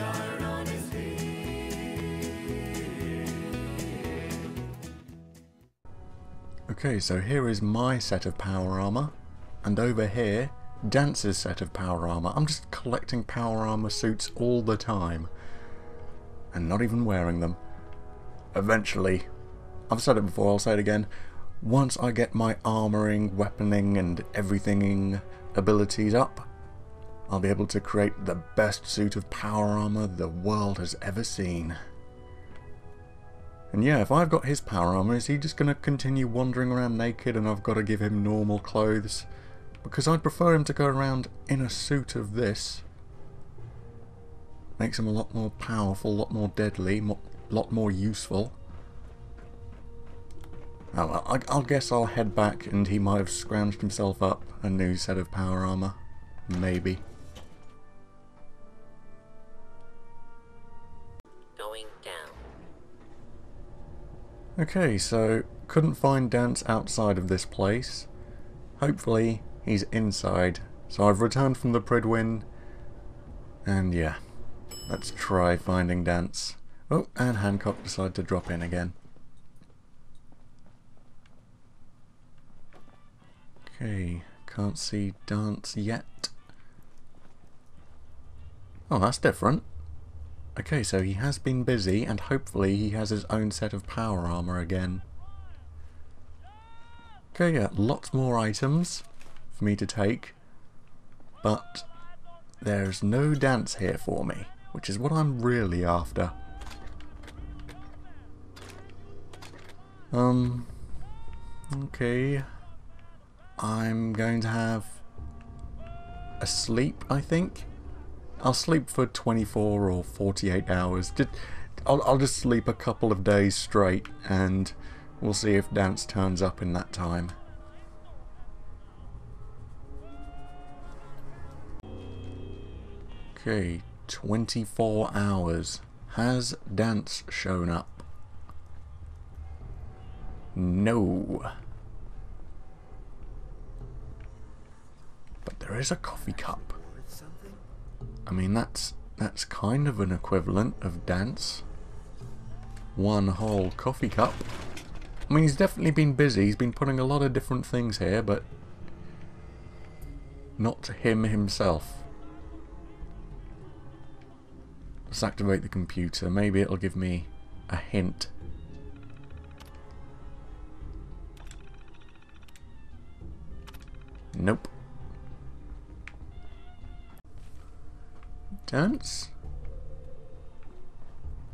iron Okay, so here is my set of power armor, and over here, Danse's set of power armor. I'm just collecting power armor suits all the time, and not even wearing them. Eventually, I've said it before, I'll say it again, once I get my armoring, weaponing, and everything abilities up, I'll be able to create the best suit of power armor the world has ever seen. And yeah, if I've got his power armor, is he just going to continue wandering around naked and I've got to give him normal clothes? Because I'd prefer him to go around in a suit of this. Makes him a lot more powerful, a lot more deadly, a lot more useful. Oh, I, I'll guess I'll head back and he might have scrounged himself up a new set of power armor. Maybe. Okay, so couldn't find Danse outside of this place. Hopefully he's inside. So I've returned from the Prydwen. And yeah, let's try finding Danse. Oh, and Hancock decided to drop in again. Okay, can't see Danse yet. Oh, that's different. Okay, so he has been busy, and hopefully he has his own set of power armor again. Okay, yeah, lots more items for me to take, but there's no Danse here for me, which is what I'm really after. Um, okay, I'm going to have a sleep, I think. I'll sleep for 24 or 48 hours. I'll, I'll just sleep a couple of days straight and we'll see if Danse turns up in that time. Okay, 24 hours. Has Danse shown up? No. But there is a coffee cup. I mean, that's that's kind of an equivalent of Danse. One whole coffee cup. I mean, he's definitely been busy. He's been putting a lot of different things here, but not him himself. Let's activate the computer. Maybe it'll give me a hint. Nope. Danse?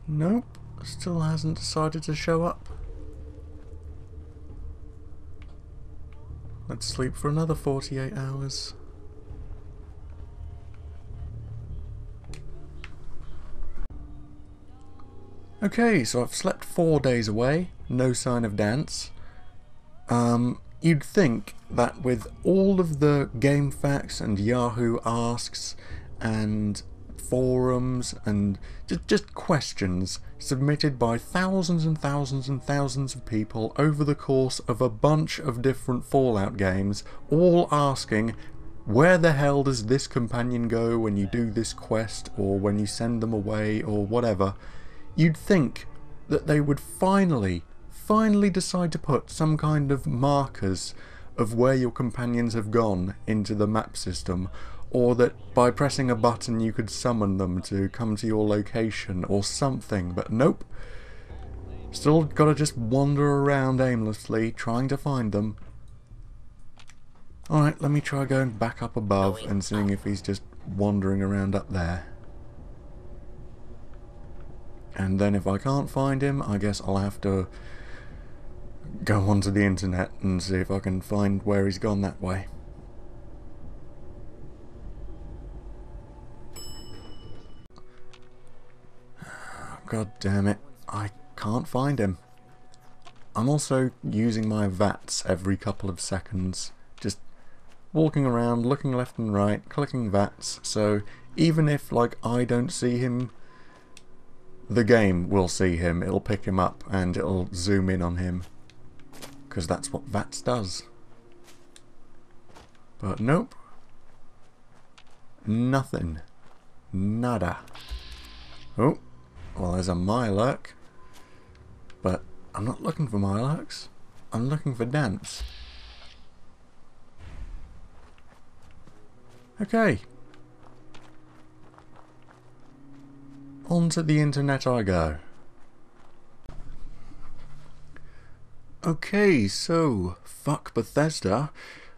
Nope, still hasn't decided to show up. Let's sleep for another 48 hours. Okay, so I've slept four days away, no sign of Danse. Um, you'd think that with all of the GameFAQs and Yahoo Asks and forums and just, questions submitted by thousands and thousands and thousands of people over the course of a bunch of different Fallout games, all asking where the hell does this companion go when you do this quest or when you send them away or whatever, you'd think that they would finally, finally decide to put some kind of markers of where your companions have gone into the map system or that by pressing a button you could summon them to come to your location or something, but nope. Still gotta just wander around aimlessly trying to find them. Alright, let me try going back up above and seeing if he's just wandering around up there. And then if I can't find him, I guess I'll have to go onto the internet and see if I can find where he's gone that way. God damn it. I can't find him. I'm also using my VATS every couple of seconds. Just walking around, looking left and right, clicking VATS. So even if, like, I don't see him, the game will see him. It'll pick him up and it'll zoom in on him. Because that's what VATS does. But nope. Nothing. Nada. Oh, well there's a Mirelurk. But I'm not looking for Mirelurks. I'm looking for Danse. Okay. Onto the internet I go. Okay, so, fuck Bethesda.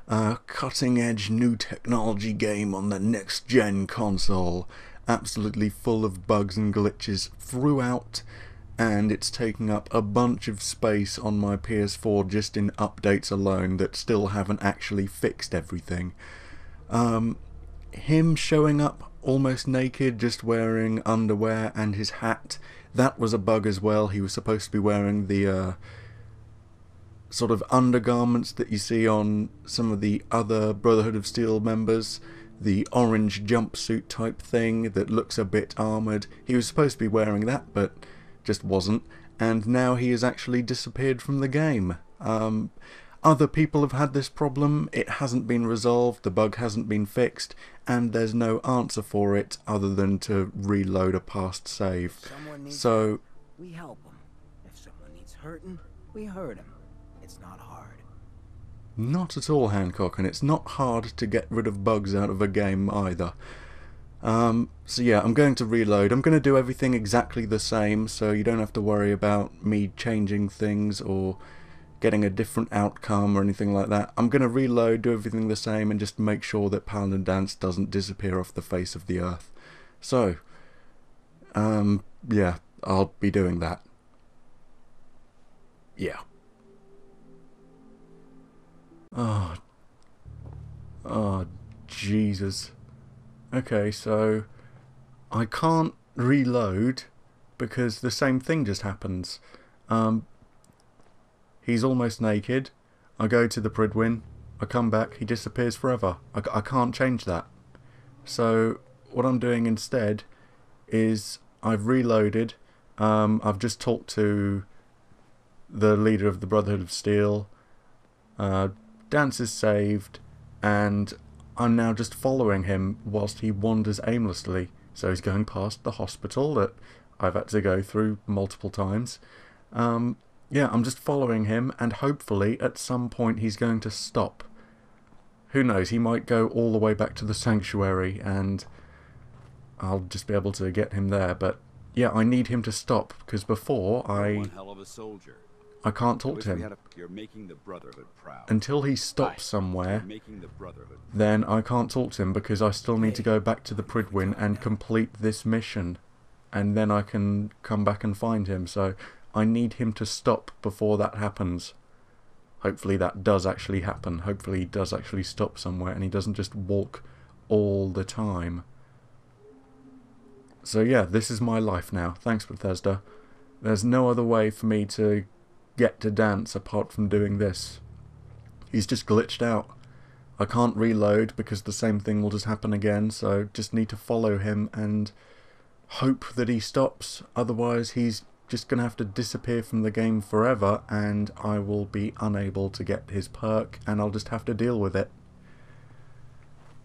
A cutting edge new technology game on the next gen console. Absolutely full of bugs and glitches throughout, and it's taking up a bunch of space on my PS4 just in updates alone that still haven't actually fixed everything. Um, him showing up almost naked, just wearing underwear and his hat, that was a bug as well. He was supposed to be wearing the uh, sort of undergarments that you see on some of the other Brotherhood of Steel members. The orange jumpsuit type thing that looks a bit armoured. He was supposed to be wearing that, but just wasn't. And now he has actually disappeared from the game. Um, other people have had this problem, it hasn't been resolved, the bug hasn't been fixed, and there's no answer for it other than to reload a past save. So help, we help them. If someone needs hurting, we hurt him. It's not hard. Not at all, Hancock, and it's not hard to get rid of bugs out of a game either. Um, so yeah, I'm going to reload. I'm going to do everything exactly the same, so you don't have to worry about me changing things or getting a different outcome or anything like that. I'm going to reload, do everything the same, and just make sure that Paladin Danse doesn't disappear off the face of the earth. So, um, yeah, I'll be doing that. Yeah. Oh. Oh, Jesus. Okay, so I can't reload because the same thing just happens. Um, He's almost naked. I go to the Prydwen. I come back. He disappears forever. I, I can't change that. So what I'm doing instead is I've reloaded. Um, I've just talked to the leader of the Brotherhood of Steel. Uh, Danse is saved, and I'm now just following him whilst he wanders aimlessly. So he's going past the hospital that I've had to go through multiple times. Um, yeah, I'm just following him, and hopefully at some point he's going to stop. Who knows, he might go all the way back to the sanctuary, and I'll just be able to get him there, but yeah, I need him to stop, because before I... One hell of a soldier. I can't talk to him. A, you're making the Brotherhood proud. Until he stops somewhere, then I can't talk to him because I still need to go back to the Prydwen and complete this mission. And then I can come back and find him. So I need him to stop before that happens. Hopefully that does actually happen. Hopefully he does actually stop somewhere and he doesn't just walk all the time. So yeah, this is my life now. Thanks Bethesda. There's no other way for me to get to Danse apart from doing this. He's just glitched out. I can't reload because the same thing will just happen again, so just need to follow him and hope that he stops. Otherwise he's just going to have to disappear from the game forever and I will be unable to get his perk and I'll just have to deal with it.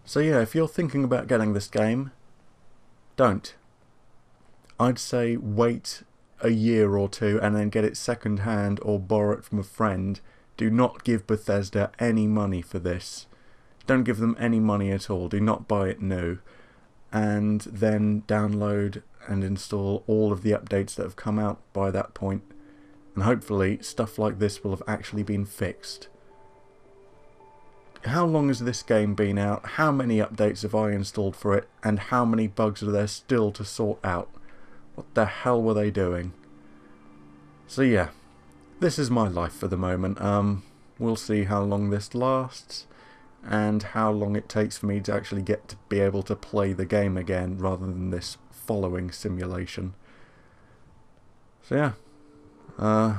So yeah, if you're thinking about getting this game, don't. I'd say wait a year or two and then get it second hand or borrow it from a friend. Do not give Bethesda any money for this. Don't give them any money at all. Do not buy it new. And then download and install all of the updates that have come out by that point. point and hopefully stuff like this will have actually been fixed. How long has this game been out? How many updates have I installed for it? And how many bugs are there still to sort out? What the hell were they doing? So yeah, this is my life for the moment. Um, we'll see how long this lasts and how long it takes for me to actually get to be able to play the game again rather than this following simulation. So yeah, uh,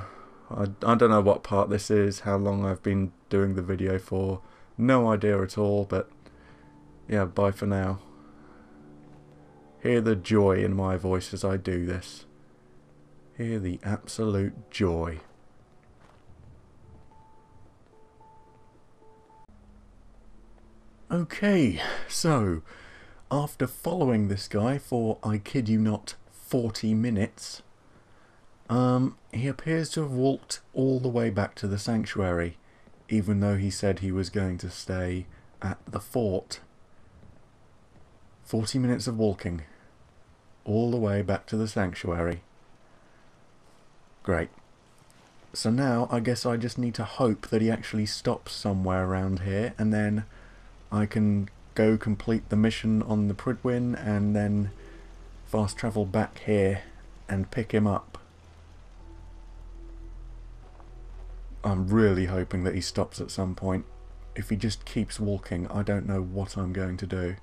I, I don't know what part this is, how long I've been doing the video for, no idea at all, but yeah, bye for now. Hear the joy in my voice as I do this. Hear the absolute joy. Okay, so after following this guy for, I kid you not, 40 minutes. Um, he appears to have walked all the way back to the sanctuary, even though he said he was going to stay at the fort. 40 minutes of walking, all the way back to the sanctuary. Great. So now I guess I just need to hope that he actually stops somewhere around here and then I can go complete the mission on the Prydwen and then fast travel back here and pick him up. I'm really hoping that he stops at some point. If he just keeps walking, I don't know what I'm going to do.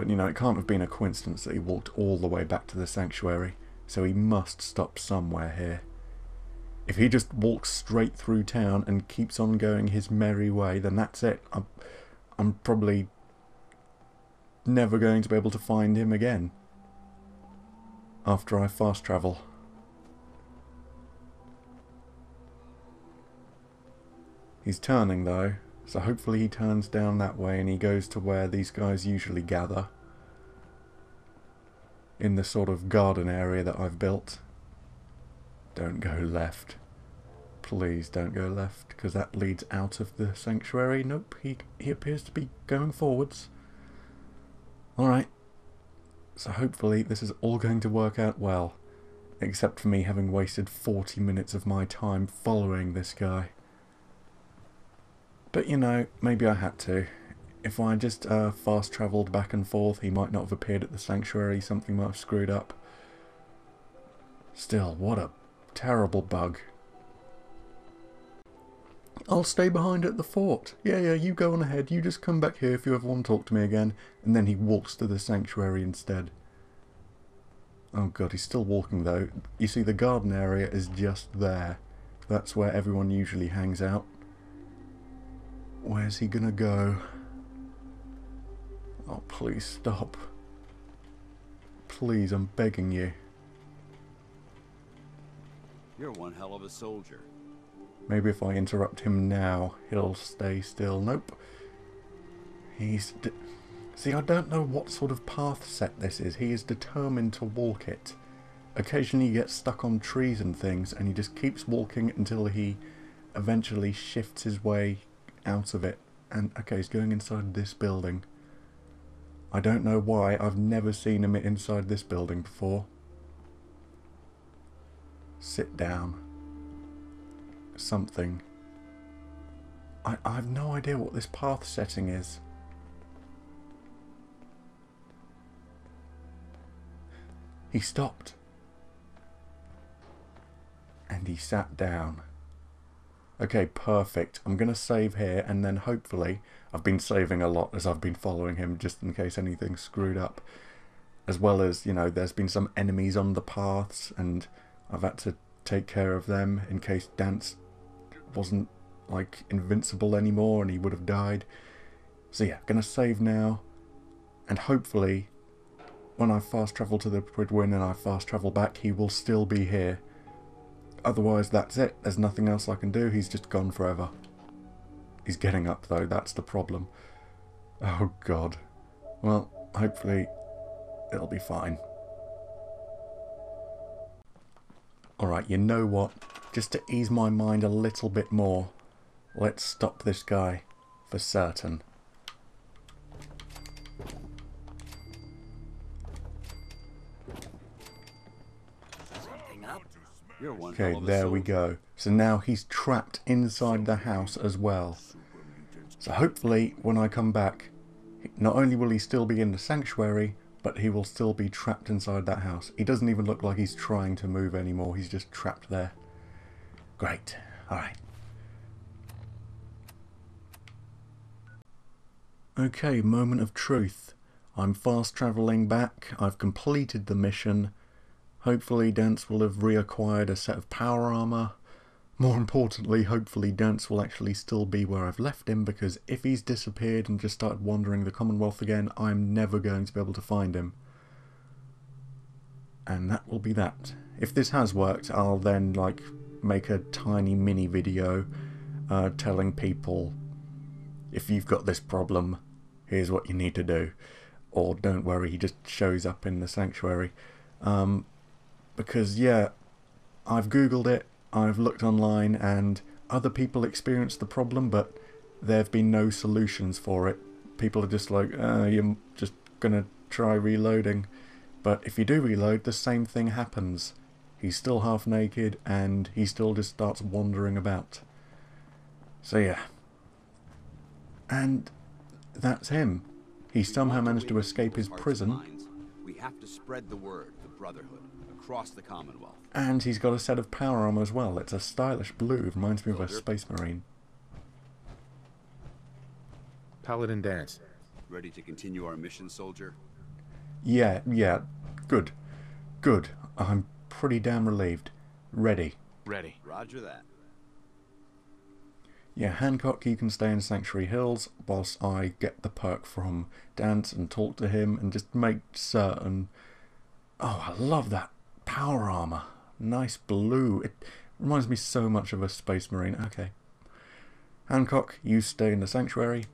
But you know, it can't have been a coincidence that he walked all the way back to the sanctuary, so he must stop somewhere here. If he just walks straight through town and keeps on going his merry way, then that's it. I'm, I'm probably never going to be able to find him again after I fast travel. He's turning though, so hopefully he turns down that way and he goes to where these guys usually gather. In the sort of garden area that I've built. Don't go left. Please don't go left, because that leads out of the sanctuary. Nope, he, he appears to be going forwards. Alright. So hopefully this is all going to work out well. Except for me having wasted 40 minutes of my time following this guy. But you know, maybe I had to. If I just uh, fast travelled back and forth, he might not have appeared at the sanctuary, something might have screwed up. Still, what a terrible bug. I'll stay behind at the fort. Yeah, yeah, you go on ahead. You just come back here if you ever want to talk to me again. And then he walks to the sanctuary instead. Oh god, he's still walking though. You see, the garden area is just there. That's where everyone usually hangs out. Where's he gonna go? Oh, please stop. Please, I'm begging you. You're one hell of a soldier. Maybe if I interrupt him now, he'll stay still. Nope. He's... See, I don't know what sort of path set this is. He is determined to walk it. Occasionally he gets stuck on trees and things, and he just keeps walking until he eventually shifts his way out of it. And, okay, he's going inside this building. I don't know why. I've never seen him inside this building before. Sit down something. I, I have no idea what this path setting is. He stopped. And he sat down. Okay, perfect. I'm going to save here and then hopefully... I've been saving a lot as I've been following him just in case anything screwed up. As well as, you know, there's been some enemies on the paths and I've had to take care of them in case Danse wasn't like invincible anymore and he would have died. So yeah, gonna save now and hopefully when I fast travel to the Prydwen and I fast travel back he will still be here. Otherwise that's it, there's nothing else I can do, he's just gone forever. He's getting up though, that's the problem. Oh god. Well, hopefully it'll be fine. Alright, you know what? Just to ease my mind a little bit more, let's stop this guy for certain. Okay, there we go. So now he's trapped inside the house as well. So hopefully when I come back, not only will he still be in the sanctuary, but he will still be trapped inside that house. He doesn't even look like he's trying to move anymore. He's just trapped there. Great. Alright. Okay, moment of truth. I'm fast travelling back. I've completed the mission. Hopefully Danse will have reacquired a set of power armour. More importantly, hopefully Danse will actually still be where I've left him because if he's disappeared and just started wandering the Commonwealth again, I'm never going to be able to find him. And that will be that. If this has worked, I'll then like make a tiny mini video uh, telling people if you've got this problem, here's what you need to do. or don't worry, he just shows up in the sanctuary. Um, because, yeah, I've googled it, I've looked online, and other people experience the problem, but there have been no solutions for it. People are just like, uh, you're just gonna try reloading. But if you do reload, the same thing happens. He's still half naked, and he still just starts wandering about. So yeah. And that's him. He somehow managed to escape his prison. We have to spread the word, Brotherhood, across the Commonwealth. And he's got a set of power armor as well. It's a stylish blue. It reminds me of a space marine. Paladin Danse. Ready to continue our mission, soldier? Yeah, yeah. Good. Good. I'm pretty damn relieved. Ready. Ready. Roger that. Yeah, Hancock, you can stay in Sanctuary Hills whilst I get the perk from Danse and talk to him and just make certain. Oh, I love that power armor. Nice blue. It reminds me so much of a Space Marine. Okay. Hancock, you stay in the Sanctuary.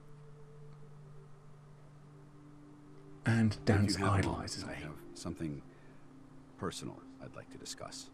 And Danse If you have a moment, idolizes I me. have something personal I'd like to discuss.